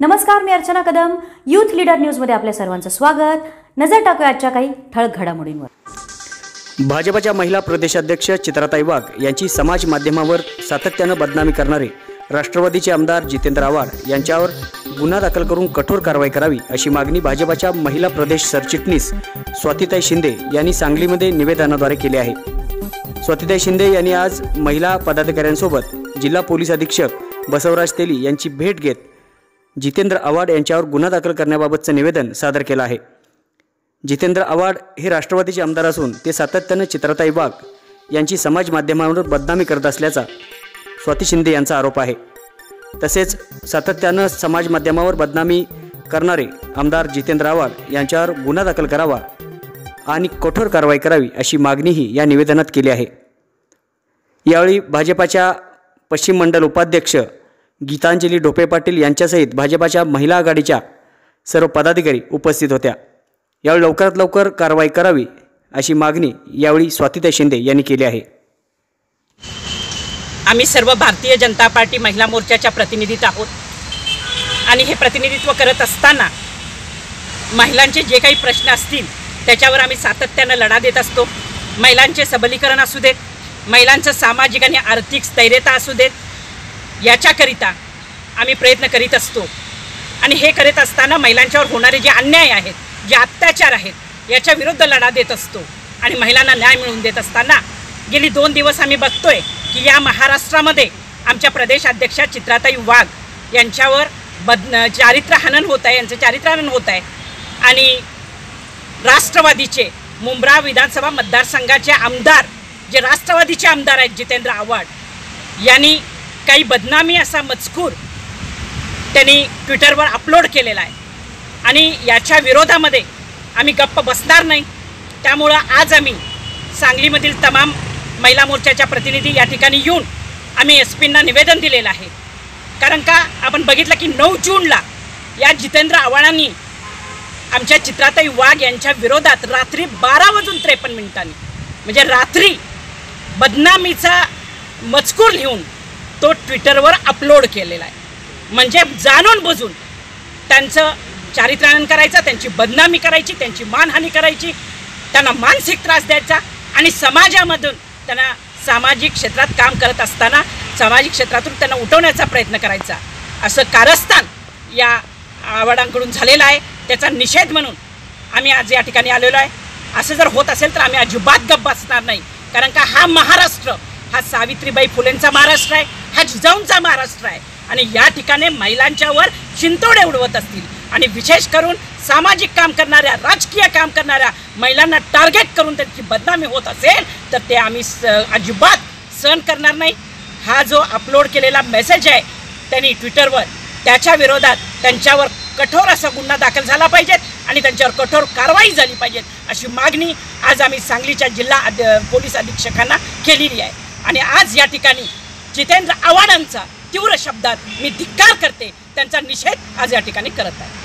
नमस्कार मी Archana Kadam. Youth leader न्यूजमध्ये आपल्या सर्वांचं स्वागत. नजर टाकूया आजच्या काही ठळक घडामोडींवर. भाजपच्या महिला प्रदेशाध्यक्ष चित्राताई वाघ यांची समाज माध्यमावर सातत्यानं बदनामी करणारे राष्ट्रवादीचे आमदार जितेंद्र आव्हाड यांच्यावर गुन्हा दाखल करून कठोर कारवाई करावी अशी मागणी भाजपाच्या महिला प्रदेश सरचिटणीस स्वातीताई शिंदे यांनी सांगलीमध्ये निवेदनाद्वारे केली आहे. स्वातीताई शिंदे यांनी आज महिला पदाधिकाऱ्यांसोबत जिल्हा पोलीस अधीक्षक बसवराज तेली यांची भेट घेत जितेंद्र आव्हाड यांच्यावर गुन्हा दाखल करण्याबाबतचं निवेदन सादर केलं आहे. जितेंद्र आव्हाड हे राष्ट्रवादीचे आमदार असून ते सातत्यानं चित्रताई वाघ यांची समाज माध्यमांवर बदनामी करत असल्याचा स्वाती शिंदे यांचा आरोप आहे. तसेच सातत्यानं समाज माध्यमावर बदनामी करणारे आमदार जितेंद्र आव्हाड यांच्यावर गुन्हा दाखल करावा आणि कठोर कारवाई करावी अशी मागणीही या निवेदनात केली आहे. यावेळी भाजपाच्या पश्चिम मंडल उपाध्यक्ष गीतांजली ढोपे पाटील यांच्यासहित भाजपाच्या महिला आघाडीच्या सर्व पदाधिकारी उपस्थित होत्या. यावेळी लवकरात लवकर कारवाई करावी अशी मागणी यावेळी स्वातिता शिंदे यांनी केली आहे. आम्ही सर्व भारतीय जनता पार्टी महिला मोर्चाच्या प्रतिनिधीत आहोत. आणि हे प्रतिनिधित्व करत असताना महिलांचे जे काही प्रश्न असतील त्याच्यावर आम्ही सातत्यानं लढा देत असतो. महिलांचे सबलीकरण असू देत महिलांचं सामाजिक आणि आर्थिक स्थैर्यता असू देत याच्याकरिता आम्ही प्रयत्न करीत असतो. आणि हे करीत असताना महिलांच्यावर होणारे जे अन्याय आहेत जे अत्याचार आहेत याच्या विरुद्ध लढा देत असतो. आणि महिलांना न्याय मिळवून देत असताना गेली दोन दिवस आम्ही बघतोय की या महाराष्ट्रामध्ये आमच्या प्रदेशाध्यक्षा चित्राताई वाघ यांच्यावर बद चारित्रहनन होत आहे यांचं चारित्रहनन होत आहे. आणि राष्ट्रवादीचे मुंब्रा विधानसभा मतदारसंघाचे आमदार जे राष्ट्रवादीचे आमदार आहेत जितेंद्र आव्हाड यांनी काही बदनामी असा मजकूर त्यांनी ट्विटरवर अपलोड केलेला आहे. आणि याच्या विरोधामध्ये आम्ही गप्प बसणार नाही. त्यामुळं आज आम्ही सांगलीमधील तमाम महिला मोर्चाच्या प्रतिनिधी या ठिकाणी येऊन आम्ही एस पींना निवेदन दिलेलं आहे. कारण का आपण बघितलं की नऊ जूनला या जितेंद्र आव्हाडांनी आमच्या चित्राताई वाघ यांच्या विरोधात रात्री बारा वाजून त्रेपन्न मिनिटांनी म्हणजे रात्री बदनामीचा मजकूर लिहून तो ट्विटरवर अपलोड केलेला आहे. म्हणजे जाणून बुजून त्यांचं चारित्र्यानंद करायचं त्यांची बदनामी करायची त्यांची मानहानी करायची त्यांना मानसिक त्रास द्यायचा आणि समाजामधून त्यांना सामाजिक क्षेत्रात काम करत असताना सामाजिक क्षेत्रातून त्यांना उठवण्याचा प्रयत्न करायचा. असं कारस्थान या आवाडांकडून झालेलं आहे. त्याचा निषेध म्हणून आम्ही आज या ठिकाणी आलेलो आहे. असं जर होत असेल तर आम्ही अजिबात गप्प बसणार नाही. कारण का हा महाराष्ट्र हा सावित्रीबाई फुलेंचा महाराष्ट्र आहे. हा महाराष्ट्र आहे. आणि या ठिकाणी महिलांच्यावर चिंतोडे उडवत असतील. आणि विशेष करून सामाजिक काम करणाऱ्या राजकीय काम करणाऱ्या महिलांना टार्गेट करून त्यांची बदनामी होत असेल तर ते आम्ही स अजिबात सहन करणार नाही. हा जो अपलोड केलेला मेसेज आहे त्यांनी ट्विटरवर त्याच्या विरोधात त्यांच्यावर कठोर असा गुन्हा दाखल झाला पाहिजेत आणि त्यांच्यावर कठोर कारवाई झाली पाहिजेत अशी मागणी आज आम्ही सांगलीच्या जिल्हा अध पोलीस अधीक्षकांना केलेली आहे. आणि आज या ठिकाणी जितेंद्र आव्हाडांचा तीव्र शब्दात मी धिक्कार करते त्यांचा निषेध आज या ठिकाणी करत आहे.